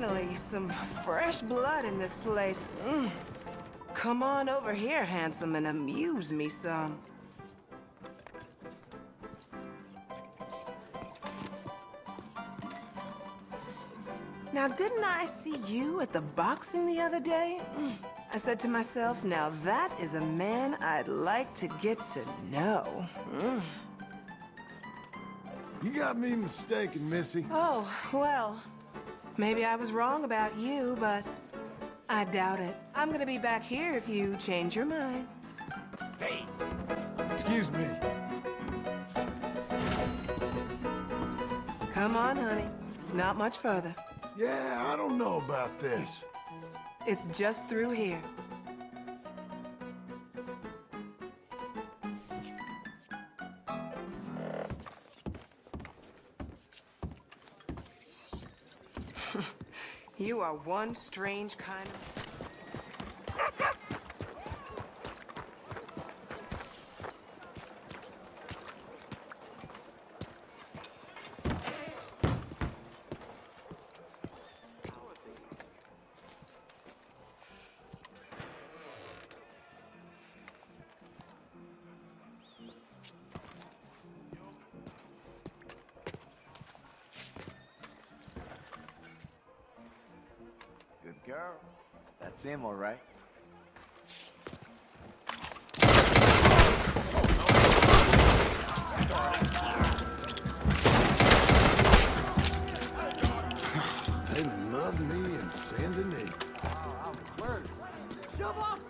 Finally, some fresh blood in this place. Mm. Come on over here, handsome, and amuse me some. Now, didn't I see you at the boxing the other day? Mm. I said to myself, now that is a man I'd like to get to know. Mm. You got me mistaken, Missy. Oh, well, maybe I was wrong about you, but I doubt it. I'm gonna be back here if you change your mind. Hey! Excuse me. Come on, honey. Not much further. Yeah, I don't know about this. It's just through here. you are one strange kind of... girl. That's him, all right. they love me in Saint Denis. Oh, Shove off